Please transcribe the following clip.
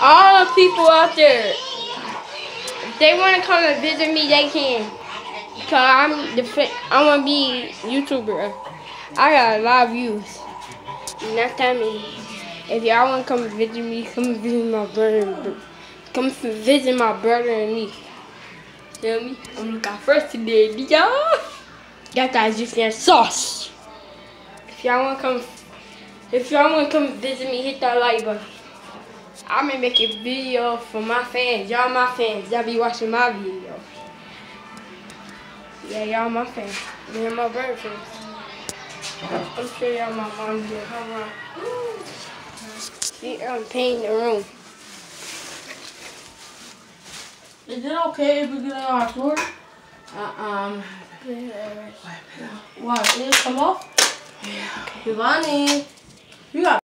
all the people out there, they want to come and visit me, they can. Cause I'm the I want to be YouTuber. I got a lot of views. Not that many. If y'all want to come visit me, come visit my brother. Come visit my brother and me. Feel me? I'm looking first today, y'all. Got that juicy sauce. If y'all want to come, if y'all want to come visit me, hit that like button. I'm gonna make a video for my fans. Y'all my fans. Y'all be watching my video. Yeah, y'all my fans. Me and my fans. I'm sure y'all my mom here. Come on. See, I'm painting the room. Is it okay if we get on our tour? Uh, um, Why? Did it come off? yeah, okay. Giovanni, you got